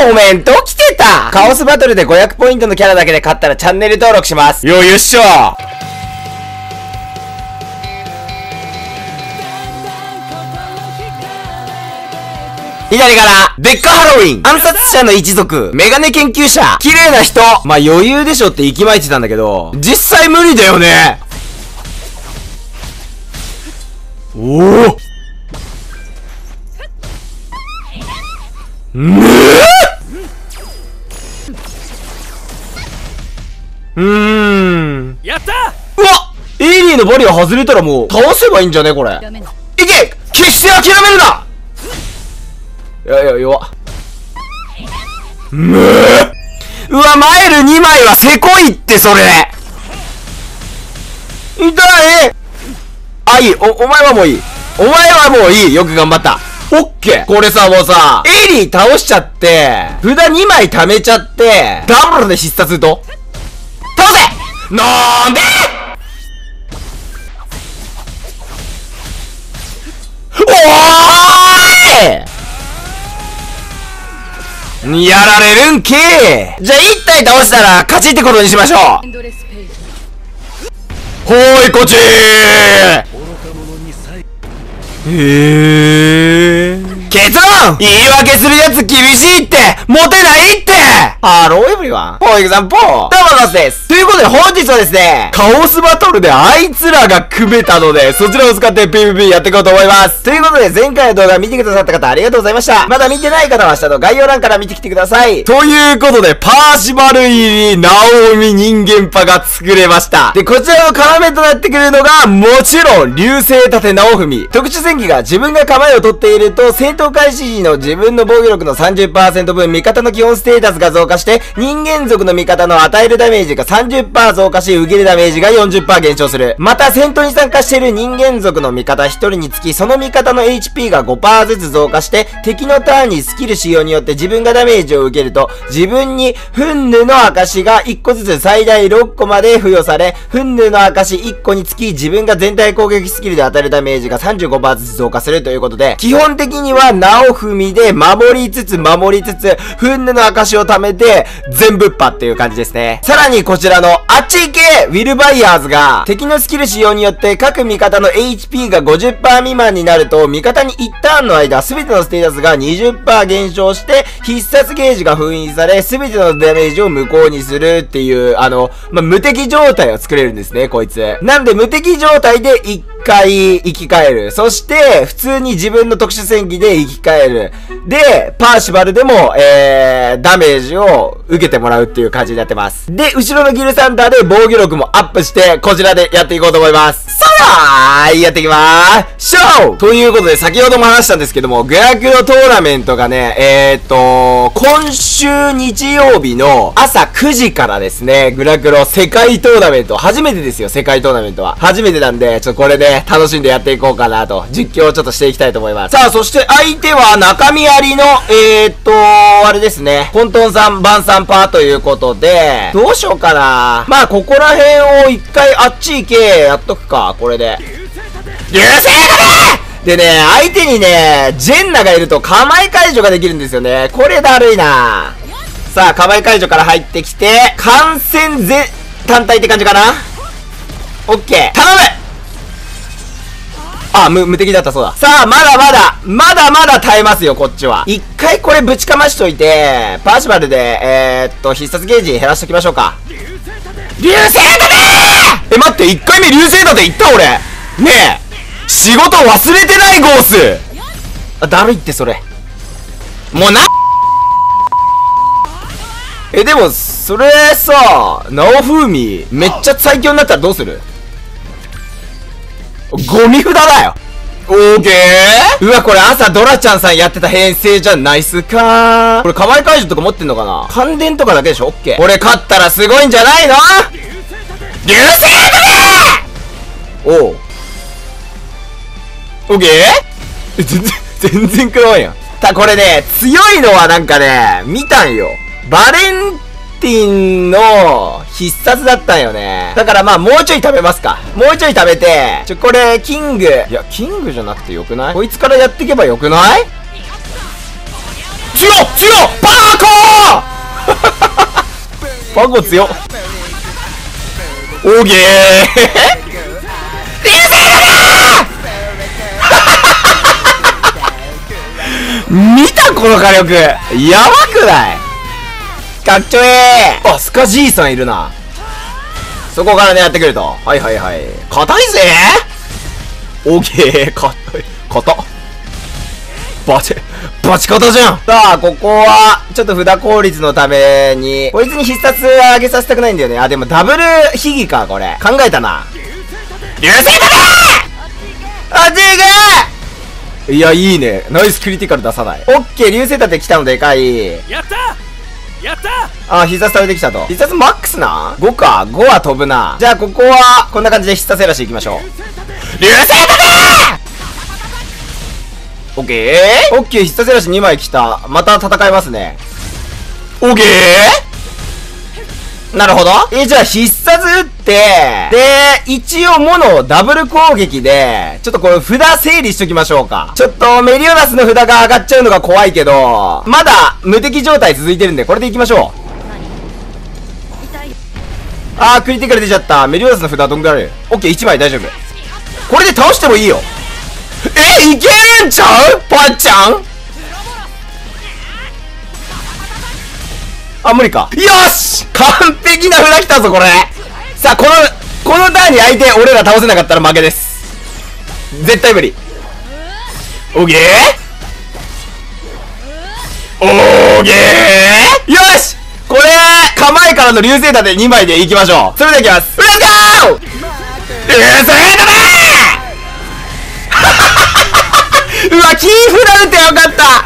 コメント来てた。カオスバトルで500ポイントのキャラだけで勝ったらチャンネル登録します。よ、よっしゃ左から、デッカハロウィン、暗殺者の一族、メガネ研究者、綺麗な人。まあ余裕でしょって息巻いてたんだけど、実際無理だよね。おおぬうーん。やったうわエイリーのバリア外れたらもう、倒せばいいんじゃねこれ。いけ決して諦めるないやいや、弱っ。むーうわ、マイル2枚はせこいって、それ痛いあ、いい。お、お前はもういい。お前はもういい。よく頑張った。オッケー。これさ、もうさ、エイリー倒しちゃって、札2枚貯めちゃって、ダブルで必殺すると倒せなんで。おーい。やられるんけじゃあ1体倒したら勝ちってことにしましょう。ほーいこっち。ーへー。結論言い訳するやつ厳しいってモテないってハローエブリワンフォーエグザンポーどうもガスですということで本日はですね、カオスバトルであいつらが組めたので、そちらを使って PVP やっていこうと思います。ということで前回の動画見てくださった方ありがとうございました。まだ見てない方は下の概要欄から見てきてください。ということで、パーシバル入り、ナオミ人間パが作れました。で、こちらの要となってくるのが、もちろん、流星盾直文。特殊戦技が自分が構えを取っていると、戦闘開始時の自分の防御力の30%分、味方の基本ステータスが増加して、人間族の味方の与えるダメージが30%増加し、受けるダメージが40%減少する。また、戦闘に参加している人間族の味方1人につき、その味方の HP が5%ずつ増加して、敵のターンにスキル使用によって自分がダメージを受けると、自分に、フンヌの証が1個ずつ最大6個まで付与され、フンヌの証1個につき、自分が全体攻撃スキルで与えるダメージが35%ずつ増加するということで、基本的には、ナオフミで守りつつ守りつつ、フンヌの証を貯めて、全部っぱっていう感じですね。さらにこちらの、あっち行けウィルバイヤーズが、敵のスキル使用によって各味方の HP が50%未満になると、味方に1ターンの間、すべてのステータスが20%減少して、必殺ゲージが封印され、すべてのダメージを無効にするっていう、あの、まあ、無敵状態を作れるんですね、こいつ。なんで、無敵状態で1回生き返る。そして、普通に自分の特殊戦技で生き返る。で、パーシバルでも、えー、ダメージを受けてもらうっていう感じになってます。で、後ろのギルサンダーで防御力もアップして、こちらでやっていこうと思います。さあ、やっていきまーしょうということで、先ほども話したんですけども、グラクロトーナメントがね、えーと、今週日曜日の朝9時からですね、グラクロ世界トーナメント、初めてですよ、世界トーナメントは。初めてなんで、ちょっとこれで楽しんでやっていこうかなと、実況をちょっとしていきたいと思います。さあ、そして相手は中身ありの、えーと、あれですね、コントンさん、バンさんパーということで、どうしようかな。まあ、ここら辺を一回あっち行け、やっとくか、これで。流星だでね、相手にね、ジェンナがいると構え解除ができるんですよね。これだるいなさあ、構え解除から入ってきて、感染全、単体って感じかな？オッケー。頼むあ、無、無敵だった、そうだ。さあ、まだまだ、まだまだ耐えますよ、こっちは。一回これぶちかましといて、パーシバルで、えー、っと、必殺ゲージ減らしときましょうか。流星だねえ、待って、一回目流星だって言った俺。ねえ、仕事忘れてないゴース。あ、だるいってそれ。もうな。え、でも、それさ、ナオフーミめっちゃ最強になったらどうする？ゴミ札だよ。オーケー。うわ、これ朝ドラちゃんさんやってた編成じゃないっすか。これ、構え解除とか持ってんのかな？感電とかだけでしょ？オッケー。これ勝ったらすごいんじゃないの？流星だおう。オッケー？え全然、全然食らわんやん。た、これね、強いのはなんかね、見たんよ。バレンティンの必殺だったんよね。だからまあもうちょい食べますか。もうちょい食べて、ちょ、これ、キング。いや、キングじゃなくてよくない？こいつからやっていけばよくない？強っ強っパーコパンコ強っおげー流星だ見たこの火力やばくないかっちょええあ、スカじいさんいるな。そこからね、やってくると。はいはいはい。硬いぜオーケー、硬い。硬バチ、バチ硬じゃんさあ、ここは、ちょっと札効率のために、こいつに必殺上げさせたくないんだよね。あ、でもダブル秘技か、これ。考えたな。流星だねあっち行けいや、いいね。ナイスクリティカル出さない。オッケー、流星盾来たのでかい。やったやったあ、必殺食べてきたと。必殺マックスな ?5 か。5は飛ぶな。じゃあ、ここは、こんな感じで必殺減らしていきましょう。流星盾オッケーオッケー、必殺減らし2枚来た。また戦いますね。オッケーなるほど。え、じゃあ必殺打って、で、一応モノダブル攻撃で、ちょっとこれ札整理しときましょうか。ちょっとメリオダスの札が上がっちゃうのが怖いけど、まだ無敵状態続いてるんで、これでいきましょう。あー、クリティカル出ちゃった。メリオダスの札どんぐらいある？オッケー、1枚大丈夫。これで倒してもいいよ。え、いけるんちゃう？パッちゃん？あ、無理か。よし完璧な札来たぞ、これさあ、この、このターンに相手、俺ら倒せなかったら負けです。絶対無理。オーケー？オーケー？よしこれ、構えからの流星盾2枚でいきましょう。それではいきます。レッツゴー流星盾うわ、キー札打ってよかった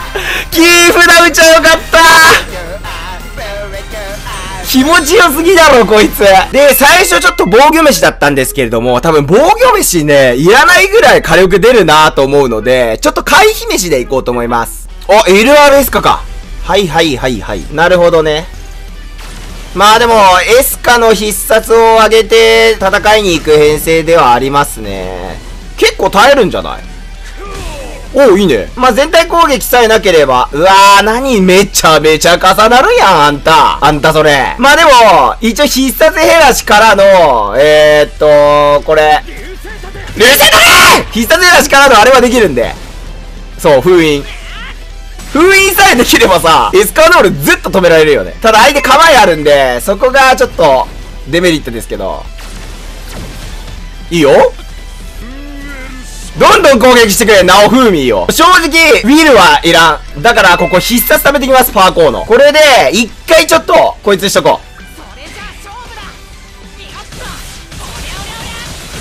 キー札打っちゃよかった気持ちよすぎだろ、こいつ。で、最初ちょっと防御飯だったんですけれども、多分防御飯ね、いらないぐらい火力出るなと思うので、ちょっと回避飯でいこうと思います。お、LRS かか。はいはいはいはい。なるほどね。まあでも、エスカの必殺を上げて戦いに行く編成ではありますね。結構耐えるんじゃない？おお、いいね。まあ、全体攻撃さえなければ。うわー、何めちゃめちゃ重なるやん、あんた。あんたそれ。まあ、でも、一応必殺減らしからの、えー、っと、これ。流星だね必殺減らしからのあれはできるんで。そう、封印。封印さえできればさ、エスカーノールずっと止められるよね。ただ相手構えあるんで、そこがちょっと、デメリットですけど。いいよどんどん攻撃してくれ、ナオフーミーを。正直、ウィルはいらん。だから、ここ必殺食べてきます、パーコーの。これで、一回ちょっと、こいつしとこ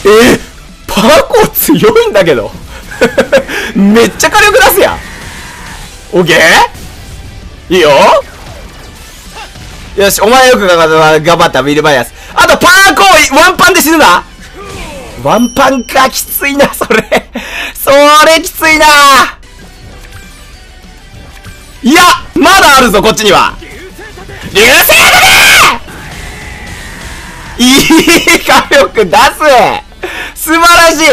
う。えパーコー強いんだけど。めっちゃ火力出すやん。オッケー？いいよよし、お前よく頑張った、ウィルバイアス。あと、パーコーワンパンで死ぬなワンパンか、きついな、それ。それきついな。いやまだあるぞ、こっちには。流星だいい火力出す。素晴らしい。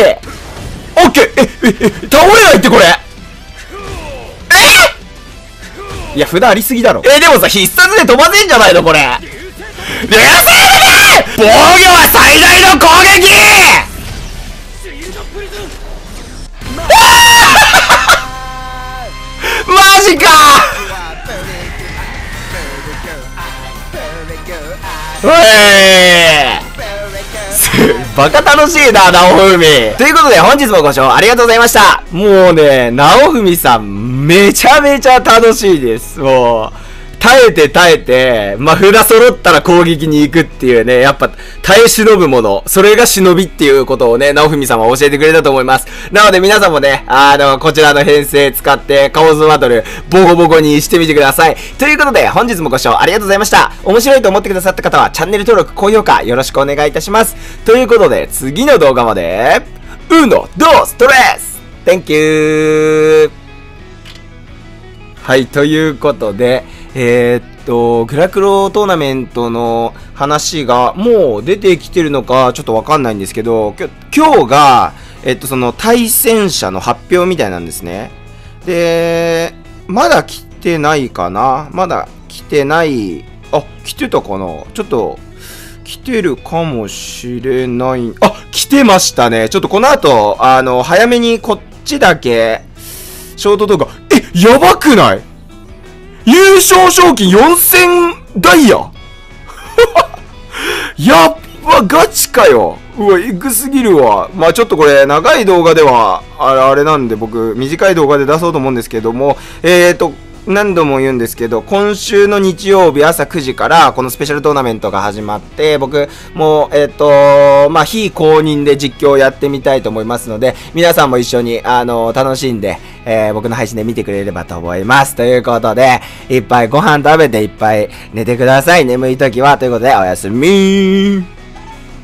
オッケー。え、え、え、倒れないってこれ。え？いや、札ありすぎだろ。え、でもさ、必殺で飛ばせんじゃないのこれ。流星だ防御は最大の攻撃！ジかおいバカ楽しいな、ナオフミ。ということで、本日もご視聴ありがとうございました。もうね、ナオフミさん、めちゃめちゃ楽しいです。もう。耐えて耐えて、まあ、札揃ったら攻撃に行くっていうね、やっぱ、耐え忍ぶもの、それが忍びっていうことをね、直文さんは教えてくれたと思います。なので皆さんもね、あの、こちらの編成使って、カオスバトル、ボコボコにしてみてください。ということで、本日もご視聴ありがとうございました。面白いと思ってくださった方は、チャンネル登録、高評価、よろしくお願いいたします。ということで、次の動画まで、うの、どうストレス !Thank you! はい、ということで、えー、っと、グラクロトーナメントの話がもう出てきてるのかちょっとわかんないんですけど、今日が、えっと、その対戦者の発表みたいなんですね。で、まだ来てないかな？まだ来てないあ、来てたかな？ちょっと、来てるかもしれない。あ、来てましたね。ちょっとこの後、あの、早めにこっちだけ、ショート動画、やばくない？優勝賞金4000ダイヤ？やっぱ、ガチかよ。うわ、エグすぎるわ。まあちょっとこれ、長い動画では、あれ、あれなんで僕、短い動画で出そうと思うんですけども、えーと、何度も言うんですけど、今週の日曜日朝9時から、このスペシャルトーナメントが始まって、僕、もう、えっ、と、まあ、非公認で実況をやってみたいと思いますので、皆さんも一緒に、あの、楽しんで、えー僕の配信で見てくれればと思います。ということで、いっぱいご飯食べていっぱい寝てください。眠い時は、ということで、おやすみー。